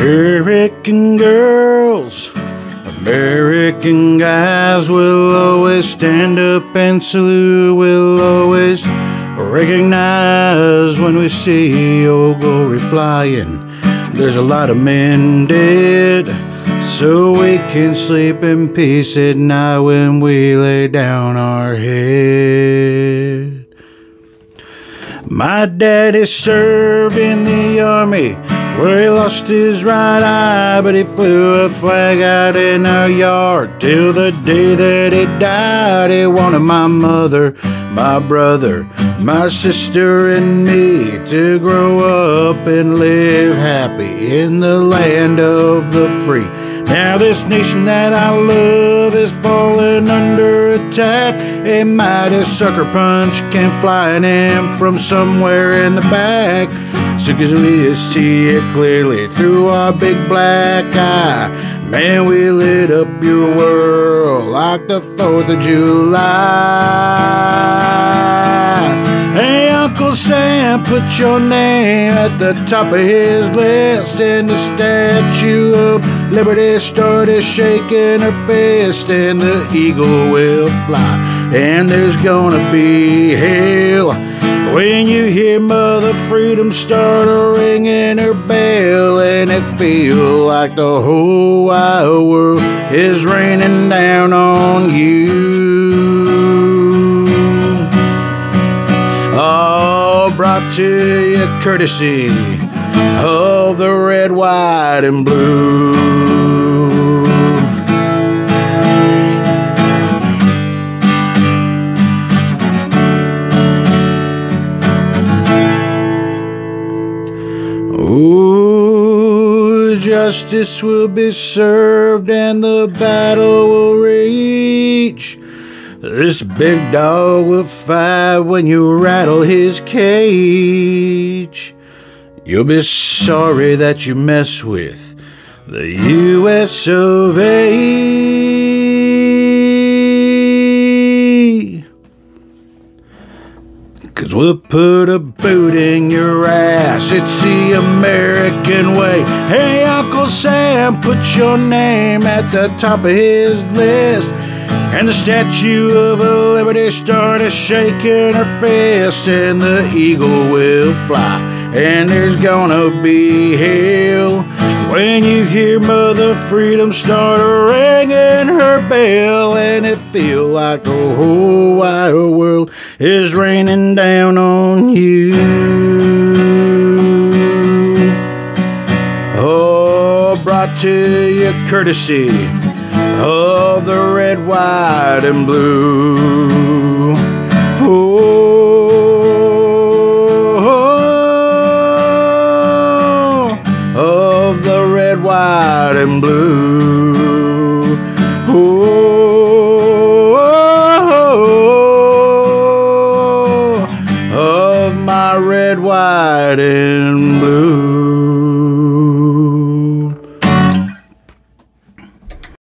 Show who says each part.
Speaker 1: American girls, American guys will always stand up and salute. We'll always recognize when we see old glory flying. There's a lot of men dead, so we can sleep in peace at night when we lay down our head. My daddy served in the army where he lost his right eye, but he flew a flag out in our yard till the day that he died. He wanted my mother, my brother, my sister, and me to grow up and live happy in the land of the free. Now this nation that I love is falling under attack. A mighty sucker punch came flying in from somewhere in the back. So as we see it clearly through our big black eye. Man, we lit up your world like the 4th of July. Uncle Sam, put your name at the top of his list. And the Statue of Liberty started shaking her fist, and the eagle will fly. And there's gonna be hell when you hear Mother Freedom start a ringing her bell, and it feel like the whole wide world is raining down on you. Brought to you courtesy of the red, white, and blue. Justice will be served and the battle will reach. This big dog will fight when you rattle his cage. You'll be sorry that you mess with the U.S. of A. Cause we'll put a boot in your ass. It's the American way. Hey, Uncle Sam, put your name at the top of his list. And the Statue of Liberty started shaking her fist, and the eagle will fly. And there's gonna be hell when you hear Mother Freedom start ringing her bell, and it feel like the whole wide world is raining down on you. Oh, brought to you courtesy of the red, white, and blue. Oh, of the red, white, and blue. Oh, of my red, white, and